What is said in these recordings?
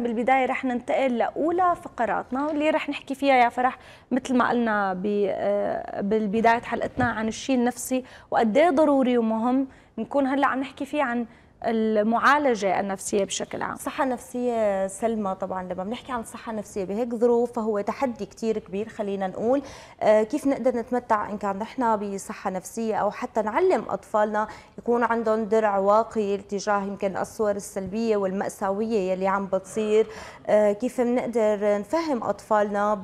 بالبداية رح ننتقل لأولى فقراتنا واللي رح نحكي فيها يا فرح مثل ما قلنا بالبداية حلقتنا عن الشيء النفسي وقد ضروري ومهم. نكون هلأ عم نحكي فيه عن المعالجة النفسية بشكل عام. الصحه النفسيه سلمى طبعا لما بنحكي عن الصحه النفسيه بهيك ظروف فهو تحدي كثير كبير خلينا نقول. آه كيف نقدر نتمتع؟ إن كان نحن بصحة نفسية أو حتى نعلم أطفالنا يكون عندهم درع واقي تجاه يمكن الصور السلبية والمأساوية يلي عم بتصير. آه كيف بنقدر نفهم أطفالنا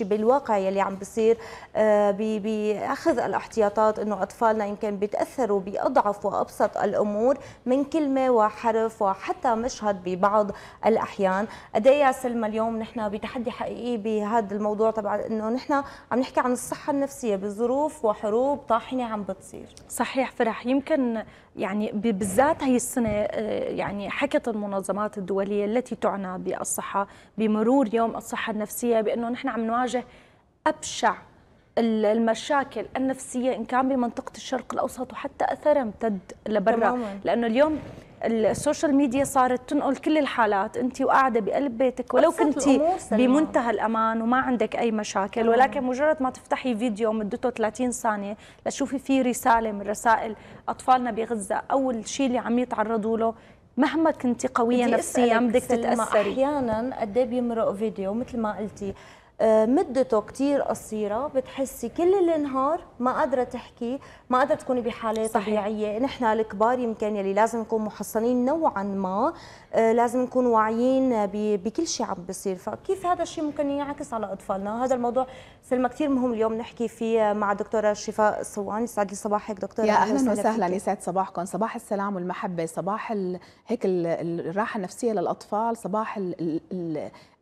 بالواقع يلي عم بصير؟ آه بأخذ الاحتياطات إنه أطفالنا يمكن بيتأثروا بأضعف وأبسط الأمور من كل كلمه وحرف وحتى مشهد ببعض الأحيان. قد إيه يا سلمى اليوم نحن بتحدي حقيقي بهذا الموضوع تبع إنه نحن عم نحكي عن الصحة النفسية بظروف وحروب طاحنة عم بتصير؟ صحيح فرح. يمكن يعني بالذات هي السنة آه، يعني حكت المنظمات الدولية التي تعنى بالصحة بمرور يوم الصحة النفسية بإنه نحن عم نواجه أبشع المشاكل النفسية إن كان بمنطقة الشرق الأوسط وحتى اثرها امتد لبرا. لأنه اليوم ال social media صارت تنقل كل الحالات. انت وقاعدة بقلب بيتك ولو كنت بمنتهى الأمان وما عندك أي مشاكل ولكن مجرد ما تفتحي فيديو مدته 30 ثانية لتشوفي فيه رسالة من رسائل أطفالنا بغزة أو الشيء اللي عم يتعرضوا له مهما كنت قوية نفسيا بدك تتأثري. أحيانا قد إيه بيمرق فيديو؟ مثل ما قلتي مدته كتير قصيرة بتحسي كل النهار ما قادرة تحكي ما قادرة تكوني بحالة صحيح. طبيعية. نحن الكبار يمكن يلي لازم نكون محصنين نوعا ما آه، لازم نكون واعيين بكل شيء عم بصير. فكيف هذا الشيء ممكن ينعكس على أطفالنا؟ هذا الموضوع سلمى كثير مهم اليوم نحكي فيه مع دكتورة شفاء الصواني يسعد لي صباحك دكتورة. يا أهلا وسهلا يسعد صباحكم. صباح السلام والمحبة. صباح هيك الراحة النفسية للأطفال. صباح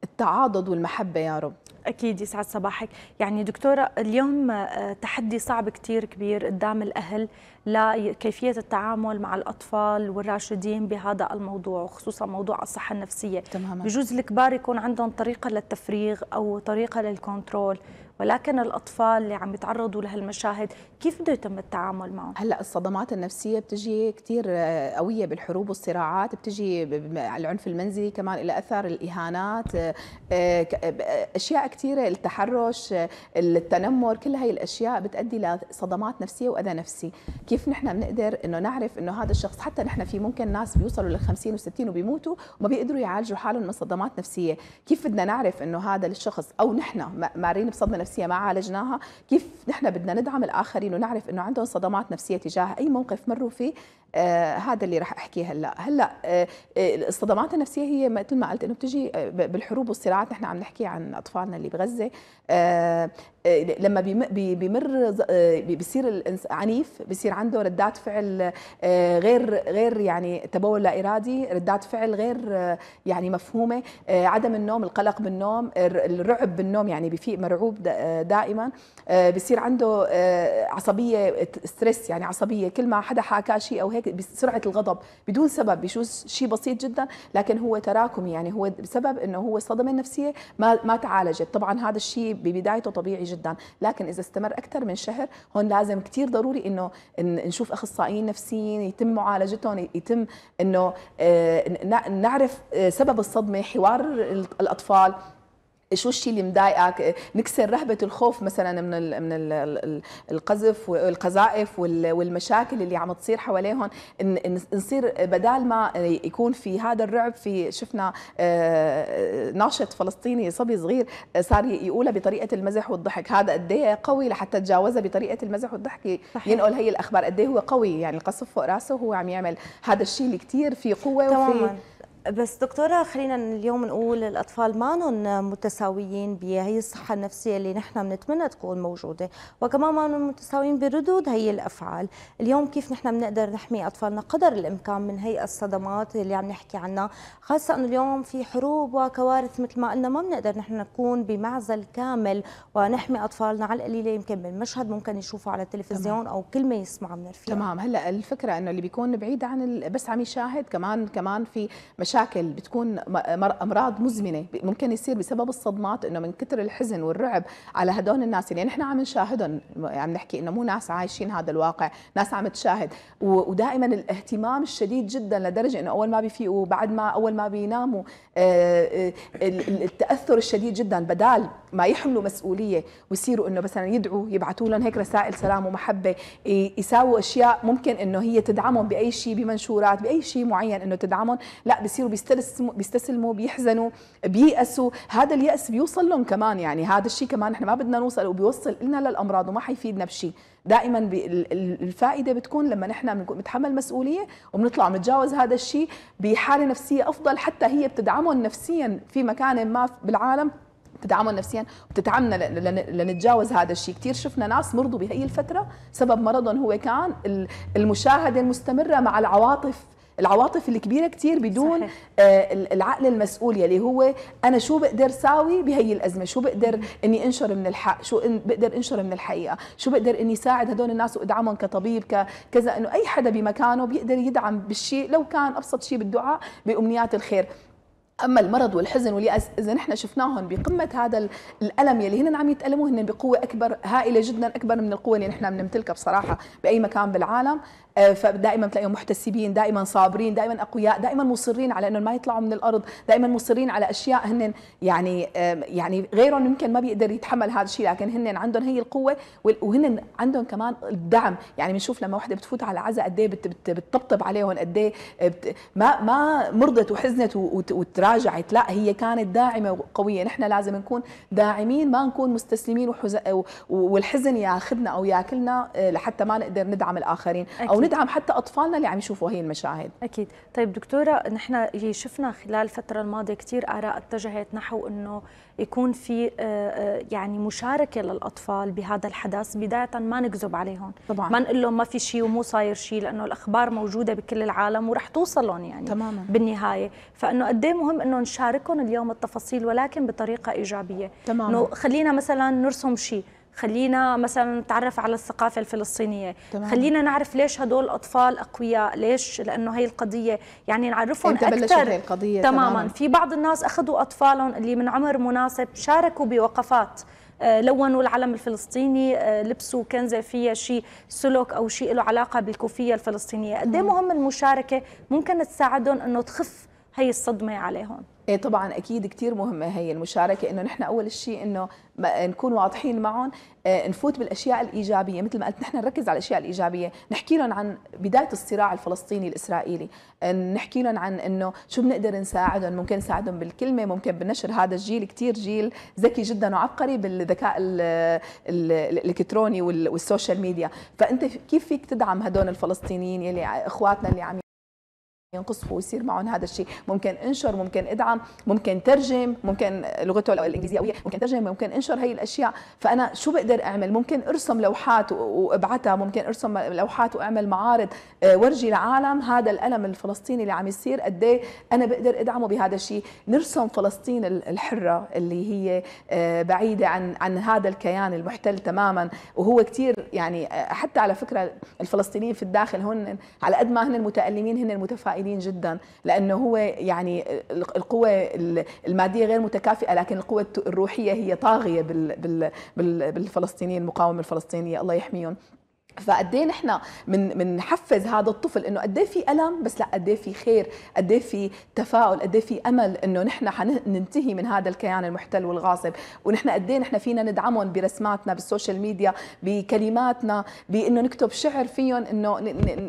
التعاضد والمحبة يا رب. أكيد يسعد صباحك. يعني دكتورة اليوم آه، تحدي صعب كتير كبير قدام الأهل. لكيفية التعامل مع الأطفال والراشدين بهذا الموضوع وخصوصا موضوع الصحة النفسية. تماما. بجوز الكبار يكون عندهم طريقة للتفريغ أو طريقة للكنترول ولكن الأطفال اللي عم يتعرضوا لهالمشاهد كيف بده يتم التعامل معهم؟ هلأ الصدمات النفسية بتجي كثير آه، قوية بالحروب والصراعات بتجي العنف المنزلي كمان إلى اثر الإهانات آه، آه، أشياء كثيره التحرش التنمر كل هاي الأشياء بتؤدي لصدمات نفسية وأذى نفسي. كيف نحن بنقدر إنه نعرف إنه هذا الشخص حتى نحن في ممكن ناس بيوصلوا لل 50 و60 وبيموتوا وما بيقدروا يعالجوا حالهم من صدمات نفسية. كيف بدنا نعرف إنه هذا الشخص أو نحن مارين بصدمة نفسية ما عالجناها؟ كيف نحن بدنا ندعم الآخرين ونعرف إنه عندهم صدمات نفسية تجاه أي موقف مروا فيه؟ آه هذا اللي راح أحكيه هلأ. هلأ آه, آه، الصدمات النفسية هي مثل ما قلت إنه بتجي آه، بالحروب والصراعات نحن عم نحكي عن أطفالنا اللي بغزة. آه لما بيمر بيصير عنيف بيصير عنده ردات فعل غير غير يعني تبول لا إرادي ردات فعل غير يعني مفهومة عدم النوم القلق بالنوم الرعب بالنوم يعني بفيق مرعوب دائما بيصير عنده عصبية ستريس يعني عصبية كل ما حدا حكى شيء أو هيك بسرعة الغضب بدون سبب بيشوف شيء بسيط جدا لكن هو تراكمي يعني هو بسبب إنه هو الصدمه النفسيه ما ما تعالجت. طبعا هذا الشيء ببدايته طبيعي جدا. لكن إذا استمر أكثر من شهر هون لازم كثير ضروري إنه نشوف أخصائيين نفسيين يتم معالجتهم يتم إنه آه، نعرف آه، سبب الصدمة حوار الأطفال. شو الشيء اللي مضايقك؟ نكسر رهبة الخوف مثلا من ال من ال القذف والقذائف والمشاكل اللي عم تصير حواليهم. نصير بدال ما يكون في هذا الرعب في شفنا آه، ناشط فلسطيني صبي صغير صار يقولها بطريقة المزح والضحك. هذا قد إيه قوي لحتى تجاوزها بطريقة المزح والضحك. ينقل هي الأخبار قد إيه هو قوي يعني القصف فوق رأسه هو عم يعمل هذا الشيء اللي كثير في قوة وفي بس دكتورة خلينا اليوم نقول الأطفال ما متساويين بهي الصحة النفسية اللي نحن بنتمنى تكون موجودة وكمان ما متساويين بردود هي الأفعال. اليوم كيف نحن بنقدر نحمي أطفالنا؟ قدر الإمكان من هي الصدمات اللي عم نحكي عنها. خاصة إنه اليوم في حروب وكوارث مثل ما قلنا ما بنقدر نحن نكون بمعزل كامل ونحمي أطفالنا على القليلة. يمكن من مشهد ممكن يشوفوا على التلفزيون تمام. أو كلمة يسمع من الرفيق تمام. هلأ الفكرة إنه اللي بيكون بعيد عن بس عم يشاهد. كمان كمان في مشاهد مشاكل بتكون أمراض مزمنة ممكن يصير بسبب الصدمات إنه من كثر الحزن والرعب على هدول الناس اللي يعني نحن عم نشاهدهم عم نحكي إنه مو ناس عايشين هذا الواقع ناس عم تشاهد. ودائما الاهتمام الشديد جدا لدرجة إنه أول ما بيفيقوا بعد ما أول ما بيناموا التأثر الشديد جدا بدال ما يحملوا مسؤولية ويصيروا إنه مثلا يدعوا يبعثوا لهم هيك رسائل سلام ومحبة يساووا أشياء ممكن إنه هي تدعمهم بأي شيء بمنشورات بأي شيء معين إنه تدعمهم لا بصيروا بيستسلموا بيستسلموا بيحزنوا بيأسوا. هذا اليأس بيوصل لهم كمان يعني. هذا الشيء كمان إحنا ما بدنا نوصل وبيوصل لنا للأمراض وما حيفيدنا بشيء دائما الفائدة بتكون لما نحن بنتحمل مسؤولية وبنطلع بنتجاوز هذا الشيء بحالة نفسية أفضل. حتى هي بتدعمهم نفسيا في مكان ما بالعالم بتدعمهم نفسيا وبتدعمنا لنتجاوز هذا الشيء. كثير شفنا ناس مرضوا بهي الفترة. سبب مرضهم هو كان المشاهدة المستمرة مع العواطف العواطف الكبيره كثير بدون صحيح. آه العقل المسؤول يلي هو أنا شو بقدر ساوي بهي الأزمة؟ شو بقدر إني أنشر من الحق شو إن بقدر أنشر من الحقيقة؟ شو بقدر إني ساعد هدول الناس وأدعمهم كطبيب كذا؟ إنه أي حدا بمكانه بيقدر يدعم بالشيء لو كان أبسط شيء بالدعاء بأمنيات الخير. أما المرض والحزن واليأس اذا نحن شفناهم بقمة هذا الألم يلي هن عم يتالموا هن بقوة أكبر هائلة جدا أكبر من القوة اللي نحن بنمتلكها بصراحة بأي مكان بالعالم. آه، فدائما بتلاقيهم محتسبين دائما صابرين دائما أقوياء دائما مصرين على انه ما يطلعوا من الأرض دائما مصرين على أشياء هن يعني يعني غيرهم يمكن ما بيقدر يتحمل هذا الشيء لكن هن عندهم هي القوة وهن عندهم كمان الدعم. يعني بنشوف لما وحدة بتفوت على عزاء قد إيه بتطبطب عليهم قد إيه ما ما مرضت وحزنت وتراجعت لا هي كانت داعمة وقويه نحن لازم نكون داعمين ما نكون مستسلمين والحزن ياخذنا أو ياكلنا آه، لحتى ما نقدر ندعم الآخرين أو وندعم حتى أطفالنا اللي عم يشوفوا هي المشاهد. أكيد. طيب دكتورة نحن شفنا خلال الفترة الماضية كثير آراء اتجهت نحو إنه يكون في آه، آه، يعني مشاركة للأطفال بهذا الحدث بداية ما نكذب عليهم. طبعا. ما نقول لهم ما في شيء ومو صاير شيء لأنه الأخبار موجودة بكل العالم ورح توصلهم يعني تماما. بالنهاية. فإنه قد إيه مهم إنه نشاركهم اليوم التفاصيل ولكن بطريقة إيجابية. تماما. خلينا مثلا نرسم شيء خلينا مثلا نتعرف على الثقافة الفلسطينية. تمام. خلينا نعرف ليش هدول الاطفال أقوياء ليش؟ لأنه هي القضية يعني نعرفهم أكثر. هي القضية تماما. تماما. في بعض الناس أخذوا أطفالهم اللي من عمر مناسب شاركوا بوقفات آه، لونوا العلم الفلسطيني آه، لبسوا كنزة فيها شيء سلوك أو شيء له علاقة بالكوفية الفلسطينية. قد إيه مهم المشاركة؟ ممكن تساعدهم إنه تخف هي الصدمة عليهم. إيه طبعا أكيد كثير مهمه هي المشاركة إنه نحن أول شيء إنه نكون واضحين معهم آه، نفوت بالأشياء الإيجابية مثل ما قلت نحن نركز على الأشياء الإيجابية. نحكي لهم عن بداية الصراع الفلسطيني الإسرائيلي آه، نحكي لهم عن إنه شو بنقدر نساعدهم ممكن نساعدهم بالكلمة ممكن بنشر هذا الجيل كثير جيل ذكي جدا وعبقري بالذكاء الإلكتروني وال social media. فأنت كيف فيك تدعم هدول الفلسطينيين يلي أخواتنا اللي عم ينقصفوا ويصير معهم هذا الشيء. ممكن انشر ممكن ادعم ممكن ترجم ممكن لغته الإنجليزية قوية ممكن ترجم ممكن انشر هي الأشياء. فأنا شو بقدر أعمل؟ ممكن أرسم لوحات وأبعتها ممكن أرسم لوحات وأعمل معارض آه، ورجي العالم. هذا الألم الفلسطيني اللي عم يصير قد إيه أنا بقدر أدعمه بهذا الشيء. نرسم فلسطين الحرة اللي هي آه، بعيدة عن عن هذا الكيان المحتل تماما. وهو كثير يعني آه، حتى على فكرة الفلسطينيين في الداخل هن على قد ما هن المتالمين هن المتفائلين فاعلين جدا لأنه هو يعني القوة المادية غير متكافئة لكن القوة الروحية هي طاغية بالفلسطينيين المقاومة الفلسطينية الله يحميهم. فقد إيه نحن من بنحفز هذا الطفل إنه قد في ألم بس لا قد في خير قد في تفاؤل قد في أمل إنه نحن حننتهي من هذا الكيان المحتل والغاصب. ونحن قد نحن فينا ندعمهم برسماتنا بالسوشيال ميديا بكلماتنا بإنه نكتب شعر فيهم إنه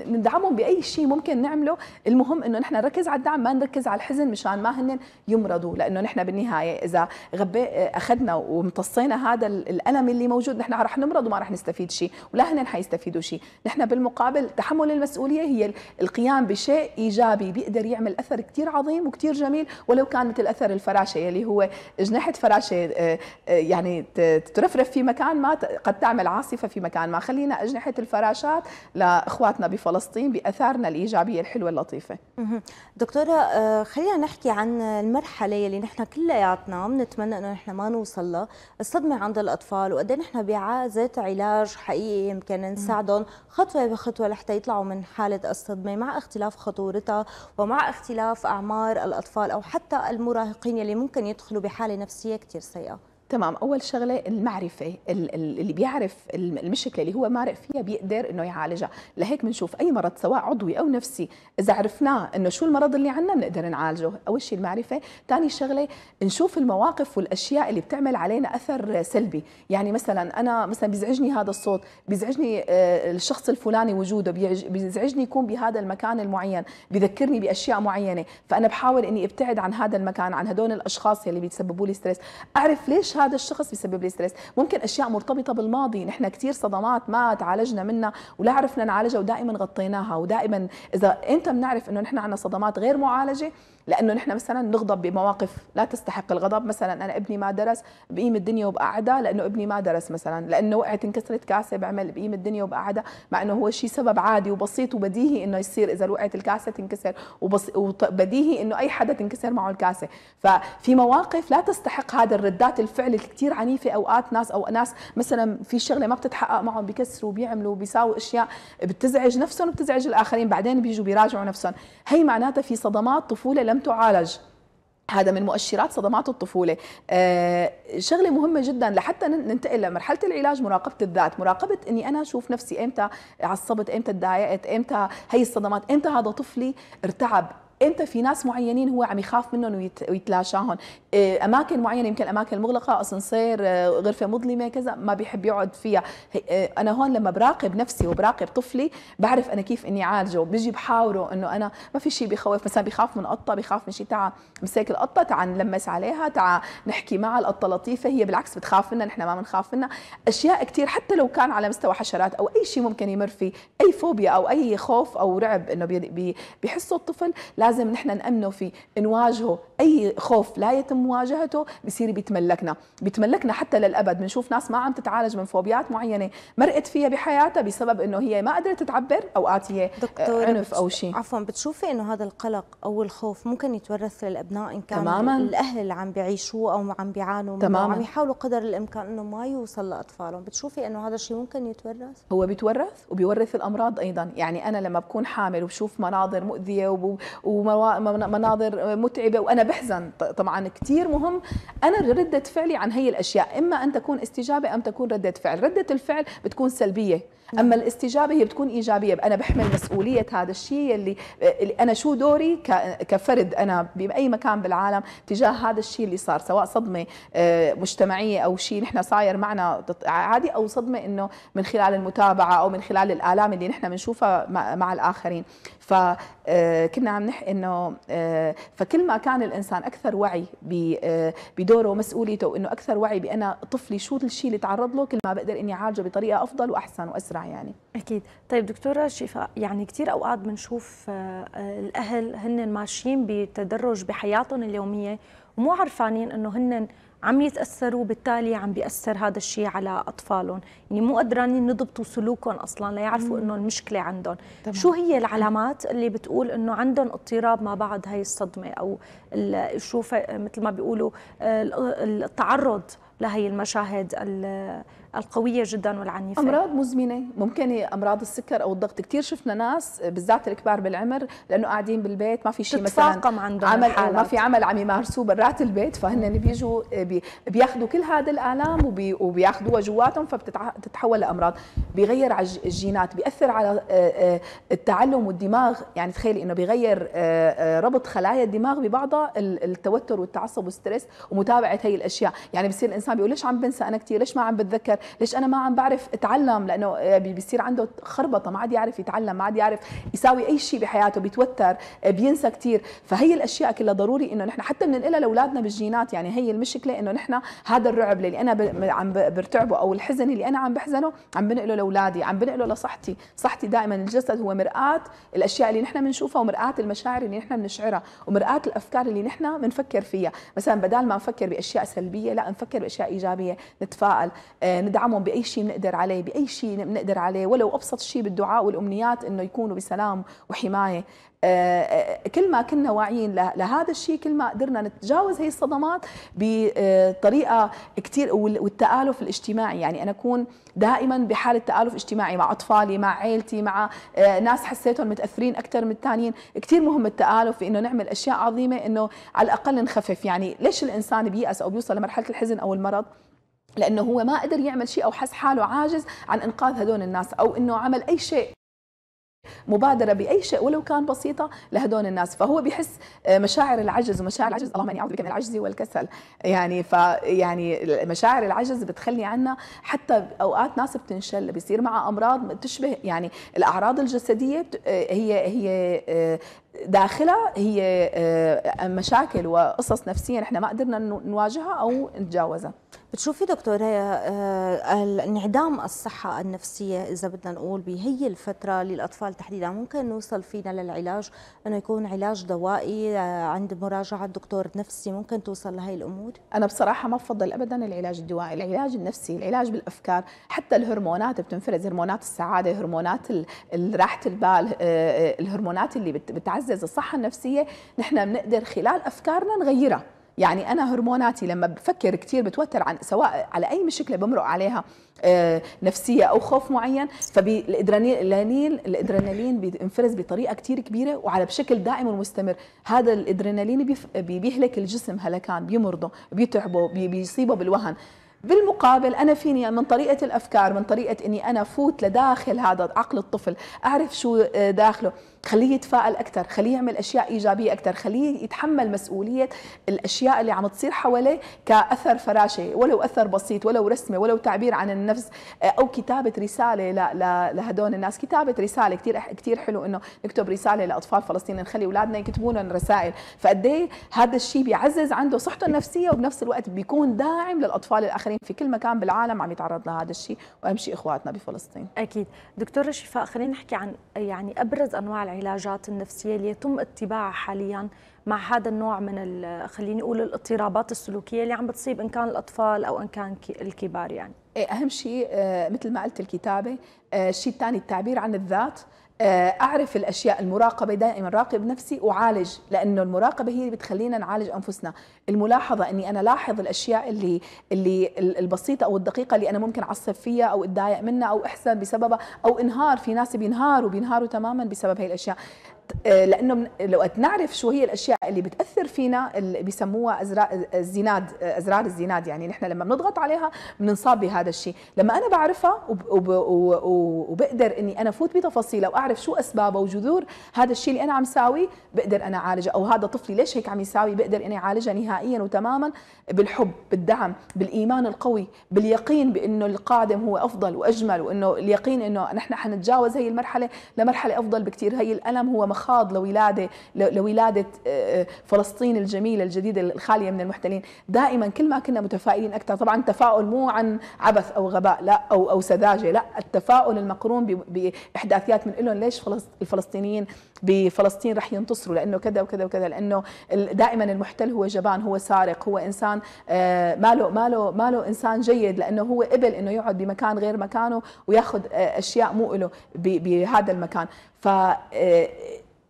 ندعمهم بأي شيء ممكن نعمله. المهم إنه نحن نركز على الدعم ما نركز على الحزن مشان ما هن يمرضوا. لأنه نحن بالنهاية إذا غبي أخذنا وامتصينا هذا الألم اللي موجود نحن رح نمرض وما رح نستفيد شيء. ولا هن حيستفيدوا يستفيدوا شيء. نحن بالمقابل تحمل المسؤولية هي القيام بشيء إيجابي بيقدر يعمل أثر كتير عظيم وكتير جميل ولو كانت الأثر الفراشة يلي هو جناحة فراشة آه، آه، يعني ترفرف في مكان ما قد تعمل عاصفة في مكان ما. خلينا أجنحة الفراشات لإخواتنا بفلسطين بأثارنا الإيجابية الحلوة اللطيفة. دكتورة آه، خلينا نحكي عن المرحلة يلي نحن كلياتنا بنتمنى إنه نحن ما نوصل لها. الصدمة عند الأطفال وقد إيه نحن بعازة علاج حقيقي يمكن تساعدهم خطوة بخطوة لحتى يطلعوا من حالة الصدمة مع اختلاف خطورتها ومع اختلاف أعمار الأطفال أو حتى المراهقين يلي ممكن يدخلوا بحالة نفسية كثير سيئة. تمام. أول شغلة المعرفة اللي بيعرف المشكلة اللي هو مارق فيها بيقدر إنه يعالجها. لهيك بنشوف أي مرض سواء عضوي أو نفسي إذا عرفناه إنه شو المرض اللي عندنا بنقدر نعالجه. أول شيء المعرفة. ثاني شغلة نشوف المواقف والأشياء اللي بتعمل علينا أثر سلبي. يعني مثلا أنا مثلا بيزعجني هذا الصوت بيزعجني آه، الشخص الفلاني وجوده بيزعجني يكون بهذا المكان المعين بذكرني بأشياء معينة. فأنا بحاول إني أبتعد عن هذا المكان عن هدول الأشخاص اللي بيسببوا لي stress. أعرف ليش هذا الشخص بيسبب لي stress. ممكن أشياء مرتبطة بالماضي. نحن كثير صدمات ما تعالجنا منها ولا عرفنا نعالجها ودائما غطيناها ودائما إذا إمتى بنعرف إنه نحن عندنا صدمات غير معالجة لأنه نحن مثلا نغضب بمواقف لا تستحق الغضب. مثلا أنا ابني ما درس بقيم الدنيا وبقعدها لأنه ابني ما درس مثلا لأنه وقعت انكسرت كاسة بعمل بقيم الدنيا وبقعدها مع إنه هو شيء سبب عادي وبسيط وبديهي إنه يصير إذا وقعت الكاسة تنكسر وبديهي إنه أي حدا تنكسر معه الكاسة. ففي مواقف لا تستحق هذا الردات الفعل الكثير عنيفة أوقات ناس أو ناس مثلا في شغلة ما بتتحقق معهم بيكسروا بيعملوا بيساووا أشياء بتزعج نفسهم وبتزعج الآخرين بعدين بيجوا بيراجعوا نفسهم. هي معناتها في صدمات طفولة لم تعالج. هذا من مؤشرات صدمات الطفولة. آه شغلة مهمة جدا لحتى ننتقل لمرحلة العلاج مراقبة الذات. مراقبة أني أنا أشوف نفسي إمتى عصبت إمتى تضايقت إمتى هي الصدمات إمتى هذا طفلي ارتعب. إمتى في ناس معينين هو عم يخاف منهم ويتلاشاهم. إيه، أماكن معينة يمكن أماكن مغلقة اسانسير آه، غرفة مظلمة كذا ما بيحب يقعد فيها. إيه، أنا هون لما براقب نفسي وبراقب طفلي بعرف أنا كيف إني أعالجه. بيجي بحاوره إنه أنا ما في شيء بخوف مثلا بخاف من قطة بخاف من شيء تعال مسك القطة تعال نلمس عليها تعال نحكي معها القطة لطيفة هي بالعكس بتخاف منا نحن ما بنخاف منها أشياء كثير حتى لو كان على مستوى حشرات أو أي شيء ممكن يمر فيه أي فوبيا أو أي خوف أو رعب إنه بيحسه الطفل لازم نحن نأمنه فيه نواجهه. أي خوف لا يتم مواجهته بصير بيتملكنا. بيتملكنا حتى للأبد. بنشوف ناس ما عم تتعالج من فوبيات معينة مرقت فيها بحياتها بسبب إنه هي ما قدرت تعبر اوقات هي دكتور عنف أو شيء عفوا بتشوفي إنه هذا القلق أو الخوف ممكن يتورث للأبناء؟ إن كان تماما. الأهل اللي عم بيعيشوه أو عم بيعانوا تماما. وعم يحاولوا قدر الإمكان إنه ما يوصل لأطفالهم. بتشوفي إنه هذا الشيء ممكن يتورث؟ هو بيتورث وبيورث الأمراض أيضا. يعني أنا لما بكون حامل وبشوف مناظر مؤذية ومناظر متعبة وأنا بحزن. طبعا كثير مهم. أنا ردة فعلي عن هي الأشياء إما أن تكون استجابة أم تكون ردة فعل. ردة الفعل بتكون سلبية. أما الاستجابة هي بتكون إيجابية. أنا بحمل مسؤولية هذا الشيء اللي, أنا شو دوري كفرد. أنا بأي مكان بالعالم تجاه هذا الشيء اللي صار سواء صدمة آه، مجتمعية أو شيء نحن صاير معنا عادي أو صدمة إنه من خلال المتابعة أو من خلال الآلام اللي نحن بنشوفها مع الآخرين. فكنا آه، عم نحكي إنه آه، فكل ما كان الإنسان أكثر وعي بدوره ومسؤوليته وانه أكثر وعي بأنا طفلي شو الشيء اللي تعرض له كل ما بقدر إني أعالجه بطريقة أفضل وأحسن وأسرع. يعني. أكيد. طيب دكتورة شفاء يعني كثير أوقات بنشوف آه، الأهل هن ماشيين بتدرج بحياتهم اليومية ومو عرفانين إنه هن عم يتأثروا وبالتالي عم بيأثر هذا الشيء على أطفالهم. يعني مو قدرانين يضبطوا سلوكهم أصلا ليعرفوا انه المشكلة عندهم. طبعا. شو هي العلامات اللي بتقول إنه عندهم اضطراب ما بعد هاي الصدمة؟ أو شو مثل ما بيقولوا التعرض لهي المشاهد القوية جدا والعنيفة. أمراض مزمنة ممكن أمراض السكر أو الضغط. كثير شفنا ناس بالذات الكبار بالعمر لأنه قاعدين بالبيت ما في شيء مثلا عندهم عمل الحالات. ما في عمل عم يمارسوه برات البيت فهن بيجوا بياخذوا كل هذه الآلام وبياخذوها جواتهم فبتتحول لأمراض بيغير على الجينات بيأثر على التعلم والدماغ. يعني تخيلي إنه بيغير ربط خلايا الدماغ ببعضها التوتر والتعصب والستريس ومتابعة هي الأشياء. يعني بصير الإنسان بيقول ليش عم بنسى أنا كثير ليش ما عم بتذكر؟ ليش أنا ما عم بعرف أتعلم؟ لأنه آه، بيصير عنده خربطة ما عاد يعرف يتعلم ما عاد يعرف يساوي أي شيء بحياته بيتوتر آه، بينسى كثير فهي الأشياء كلها ضروري إنه نحن حتى بننقلها لأولادنا بالجينات. يعني هي المشكلة إنه نحن هذا الرعب اللي أنا عم برتعبه أو الحزن اللي أنا عم بحزنه عم بنقله لأولادي عم بنقله لصحتي. صحتي دائما الجسد هو مرآة الأشياء اللي نحن بنشوفها ومرآة المشاعر اللي نحن بنشعرها ومرآة الأفكار اللي نحن بنفكر فيها. مثلا بدل ما نفكر بأشياء سلبية لا نفكر بأشياء إيجابية نتفائل آه، ندعمهم بأي شيء بنقدر عليه بأي شيء بنقدر عليه ولو أبسط شيء بالدعاء والأمنيات إنه يكونوا بسلام وحماية. كل ما كنا واعيين لهذا الشيء كل ما قدرنا نتجاوز هي الصدمات بطريقة كثير والتآلف الاجتماعي. يعني أنا أكون دائما بحالة تآلف اجتماعي مع أطفالي مع عائلتي مع ناس حسيتهم متأثرين أكثر من الثانيين كثير مهم التآلف في إنه نعمل أشياء عظيمة إنه على الأقل نخفف يعني ليش الإنسان بييأس أو بيوصل لمرحلة الحزن أو المرض؟ لأنه هو ما قدر يعمل شيء أو حس حاله عاجز عن إنقاذ هدول الناس أو إنه عمل أي شيء. مبادرة بأي شيء ولو كان بسيطة لهدول الناس. فهو بيحس آه، مشاعر العجز ومشاعر العجز اللهم إني أعوذ بك من العجز والكسل. يعني ف يعني مشاعر العجز بتخلي عنا حتى أوقات ناس بتنشل بيصير معها أمراض تشبه يعني الأعراض الجسدية آه، هي هي آه، داخلها هي مشاكل وقصص نفسية نحن ما قدرنا نواجهها أو نتجاوزها بتشوفي دكتورة انعدام الصحة النفسية إذا بدنا نقول بهي الفترة للأطفال تحديدا ممكن نوصل فينا للعلاج أنه يكون علاج دوائي آه، عند مراجعة دكتور نفسي ممكن توصل لهي الأمور؟ أنا بصراحة ما بفضل أبدا العلاج الدوائي العلاج النفسي العلاج بالأفكار حتى الهرمونات بتنفرز هرمونات السعادة هرمونات راحة البال آه، آه، الهرمونات اللي بتعزز الصحة النفسية نحن بنقدر خلال أفكارنا نغيرها. يعني أنا هرموناتي لما بفكر كثير بتوتر عن سواء على أي مشكلة بمرق عليها آه، نفسية أو خوف معين فالادرينالين الأدرينالين بينفرز بطريقة كثير كبيرة وعلى بشكل دائم ومستمر. هذا الأدرينالين بيهلك الجسم هلكان بيمرضه بيتعبه بيصيبه بالوهن. بالمقابل أنا فيني من طريقة الأفكار من طريقة إني أنا فوت لداخل هذا عقل الطفل أعرف شو آه، داخله. خليه يتفائل أكثر خليه يعمل أشياء إيجابية أكثر خليه يتحمل مسؤولية الأشياء اللي عم تصير حواليه كأثر فراشة ولو أثر بسيط ولو رسمة ولو تعبير عن النفس آه، أو كتابة رسالة لهدول الناس. كتابة رسالة كثير كثير حلو إنه نكتب رسالة لأطفال فلسطين نخلي أولادنا يكتبوا لنا رسائل. فقد إيه هذا الشيء بيعزز عنده صحته النفسية وبنفس الوقت بيكون داعم للأطفال الآخرين في كل مكان بالعالم عم يتعرض لهذا الشيء وأهم شيء إخواتنا بفلسطين. أكيد. دكتورة شفاء خلينا نحكي عن يعني أبرز أنواع العلاجات النفسية اللي يتم اتباعها حاليا مع هذا النوع من خليني أقول الاضطرابات السلوكية اللي عم بتصيب إن كان الأطفال أو إن كان الكبار يعني. إيه، أهم شيء آه، مثل ما قلت الكتابة آه، الشيء الثاني التعبير عن الذات. أعرف الأشياء المراقبة دائما راقب نفسي وعالج لأنه المراقبة هي اللي بتخلينا نعالج أنفسنا. الملاحظة إني أنا لاحظ الأشياء اللي اللي البسيطة أو الدقيقة اللي أنا ممكن أعصب فيها أو أتضايق منها أو احزن بسببها أو إنهار في ناس بينهاروا بينهاروا تماما بسبب هي الأشياء. آه، لأنه لو نعرف شو هي الأشياء اللي بتأثر فينا اللي بيسموها ازرار الزناد أزرار الزناد يعني نحن لما بنضغط عليها بننصاب بهذا الشيء. لما أنا بعرفها وبقدر إني أنا فوت بتفاصيلها وأعرف شو أسبابها وجذور هذا الشيء اللي أنا عم ساوي بقدر أنا اعالجه أو هذا طفلي ليش هيك عم يساوي؟ بقدر إني أعالجها نهائيا وتماما بالحب بالدعم بالإيمان القوي باليقين بإنه القادم هو أفضل وأجمل وإنه اليقين إنه نحن حنتجاوز هي المرحلة لمرحلة أفضل بكثير هي الألم هو مخاض لولادة لولادة آه، آه، فلسطين الجميلة الجديدة الخالية من المحتلين. دائما كل ما كنا متفائلين أكثر طبعا التفاؤل مو عن عبث أو غباء لا أو أو سذاجة لا. التفاؤل المقرون بإحداثيات من لهم ليش الفلسطينيين بفلسطين رح ينتصروا؟ لأنه كذا وكذا وكذا. لأنه دائما المحتل هو جبان هو سارق هو إنسان آه، ماله ماله ماله إنسان جيد. لأنه هو قبل إنه يقعد بمكان غير مكانه وياخذ أشياء مو له بهذا المكان. ف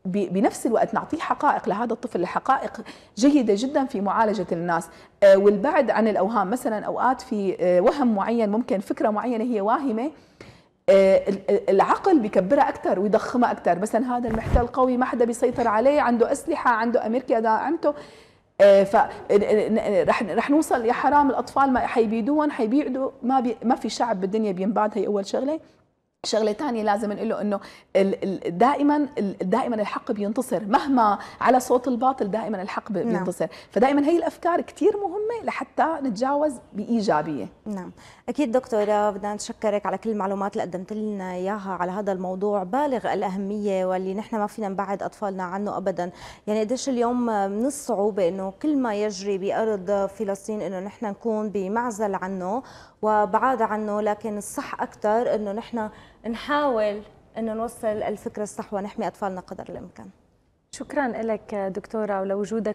بنفس الوقت نعطيه حقائق لهذا الطفل حقائق جيدة جدا في معالجة الناس. آه، والبعد عن الأوهام مثلا أوقات في آه، وهم معين ممكن فكرة معينة هي واهمة آه، العقل بكبرها أكثر ويضخمها أكثر مثلا هذا المحتل قوي ما حدا بيسيطر عليه عنده أسلحة عنده أمريكا داعمته ف رح رح نوصل يا حرام الأطفال ما حيبيدوهم حيبيعوا ما ما في شعب بالدنيا بينباد هي أول شغلة. شغلة ثانية لازم نقول له انه دائما دائما الحق بينتصر. مهما على صوت الباطل دائما الحق نعم. بينتصر. نعم. فدائما هي الأفكار كثير مهمة لحتى نتجاوز بإيجابية. نعم. أكيد دكتورة بدنا نشكرك على كل المعلومات اللي قدمت لنا إياها على هذا الموضوع بالغ الأهمية واللي نحن ما فينا نبعد أطفالنا عنه ابدا. يعني قديش اليوم من الصعوبة إنه كل ما يجري بأرض فلسطين إنه نحن نكون بمعزل عنه. وبعاد عنه لكن الصح أكثر إنه نحن نحاول إنه نوصل الفكرة الصح ونحمي أطفالنا قدر الإمكان. شكرا لك دكتورة ولوجودك